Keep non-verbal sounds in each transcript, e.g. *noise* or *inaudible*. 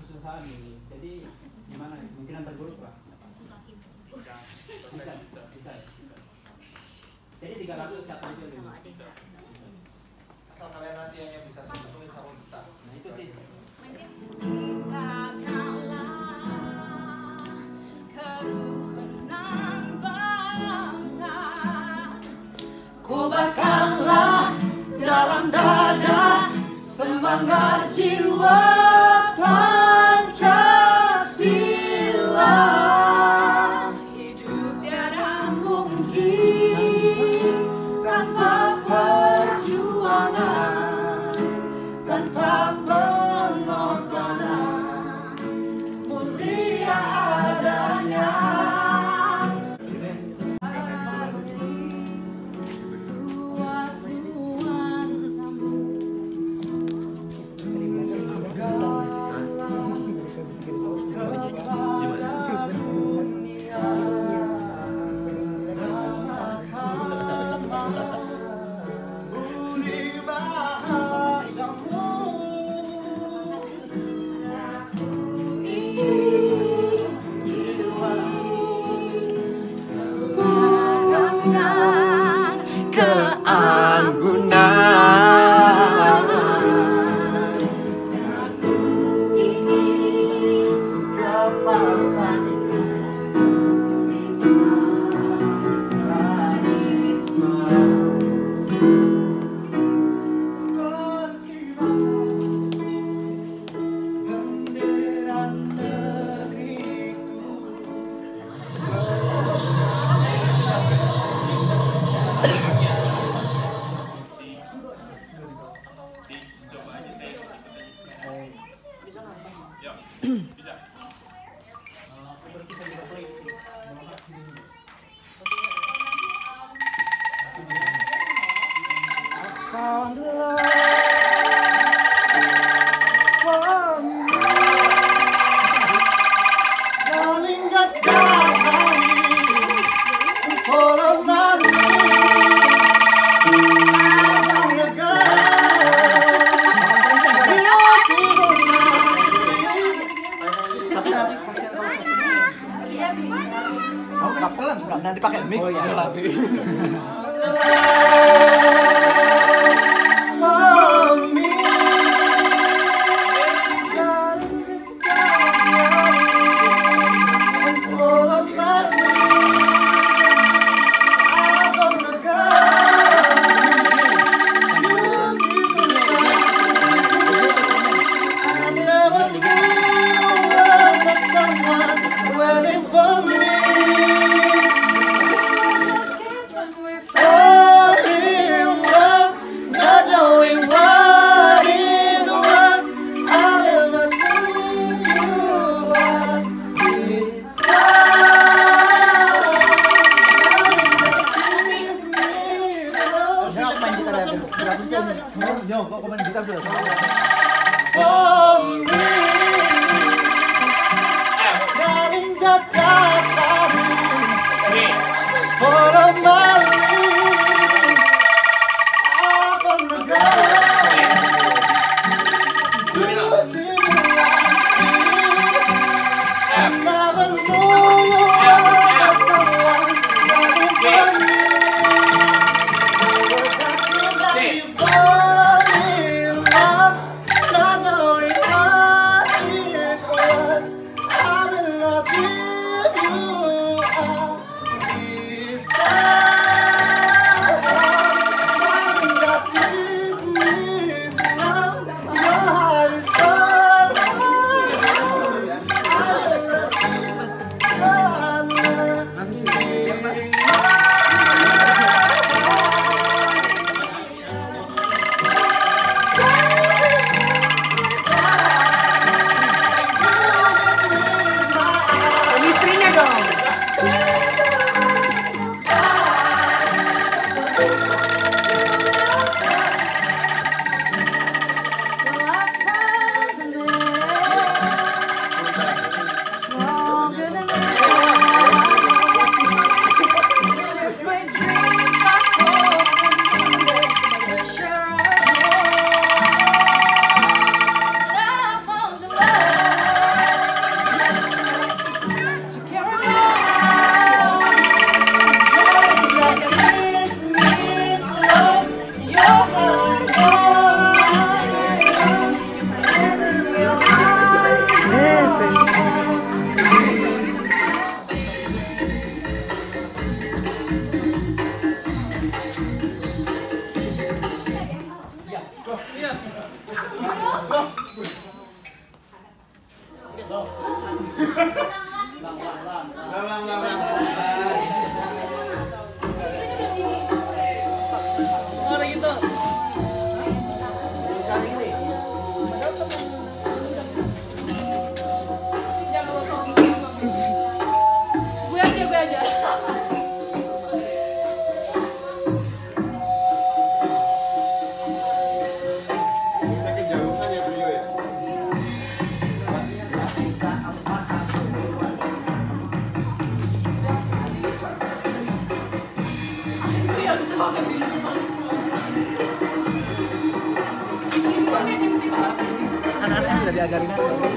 kesusahan ini. Jadi gimana kemungkinan terburuk pak bisa bisa bisa, jadi 300 siapa aja dulu asal kalian nanti yang bisa sulit sama bisa. nah itu sih. Kita kalah kerukunan bangsa. Ku bakallah dalam dada semangat jiwa. Lang, lang, lang, lang. Oh, Anak-anak udah diajarin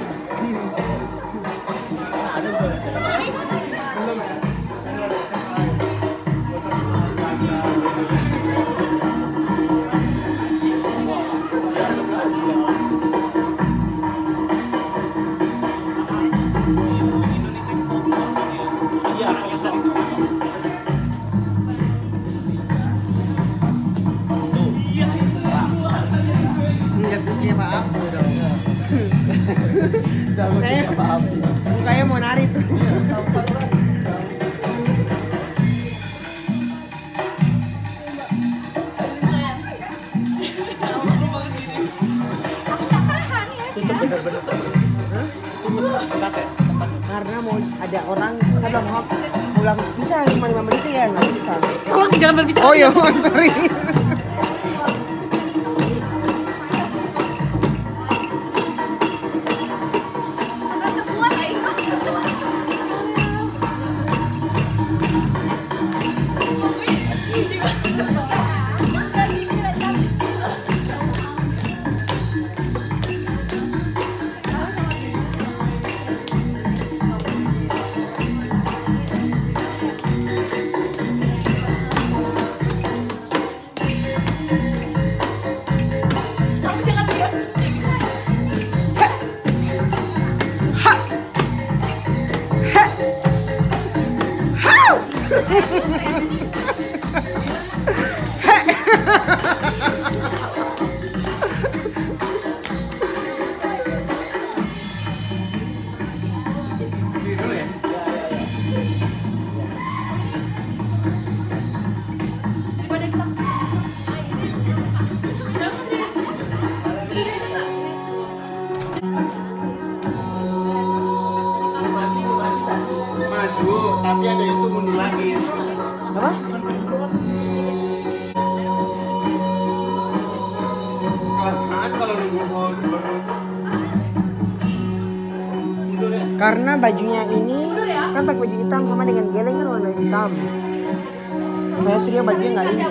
रही Tapi ada itu mundur lagi. Apa? Ya. Karena bajunya ini kan pakai baju hitam sama dengan geleng kan warna hitam. Supaya tuh dia bajunya nggak ini.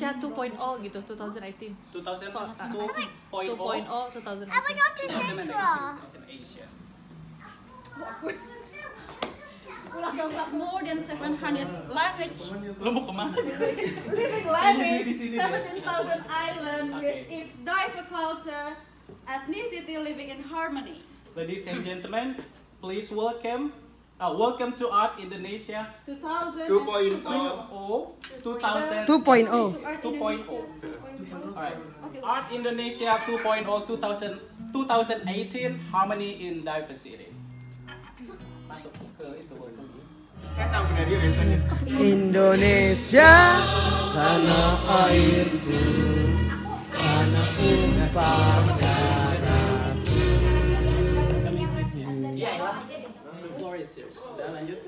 Indonesia 2.0 gitu 2018. 2002.0 2.0 2018. 2018. Ulah gambar more than 700 language Lu mau ke mana? *laughs* living language, 17,000 island with its diverse culture, ethnicity living in harmony. Ladies and gentlemen, please welcome uh, welcome to Art Indonesia 2000 2.0. 2.0 2000 2.0. to Art 2.0. Indonesia 2.0. Alright. Okay. Art Indonesia 2.0 2000 2018 Harmony in Diversity. Masuk ke itu. Saya sambung dia biasanya. Indonesia tanah airku tanah tumpah Daha lanjut.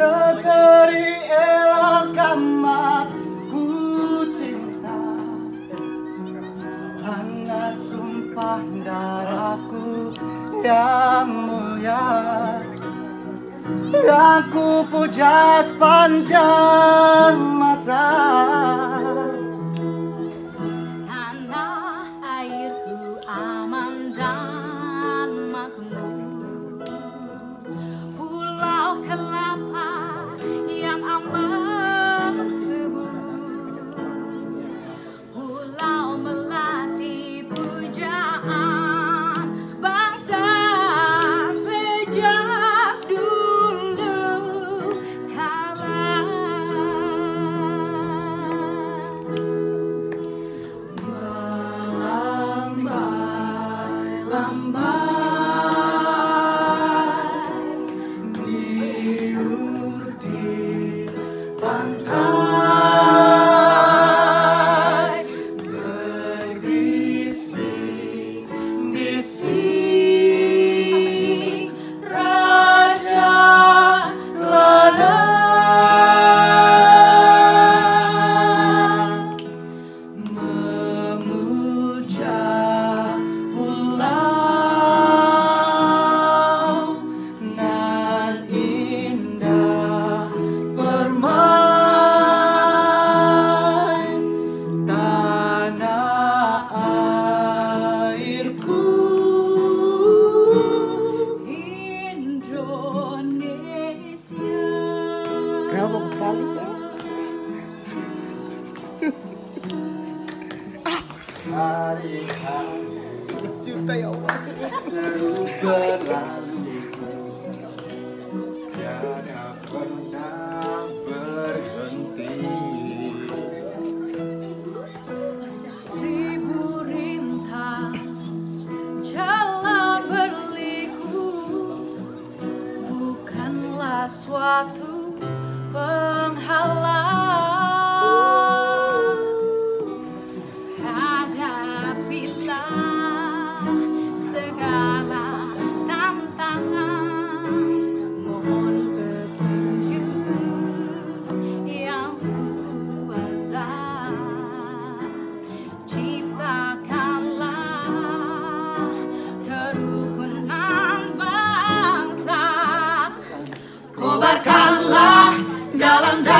negeri elok ku cinta. Hangat tumpah darahku yang mulia. Yang ku puja sepanjang masa. 다 dalam dalam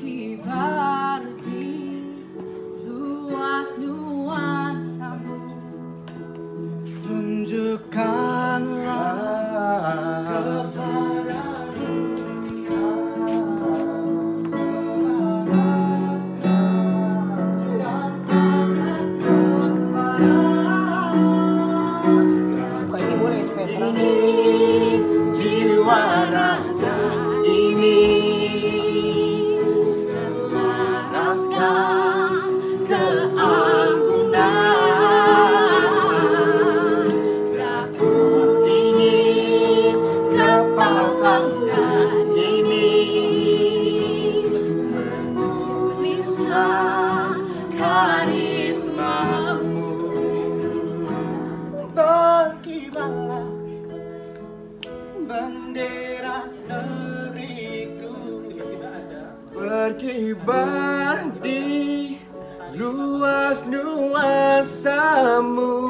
keep up. Nuansamu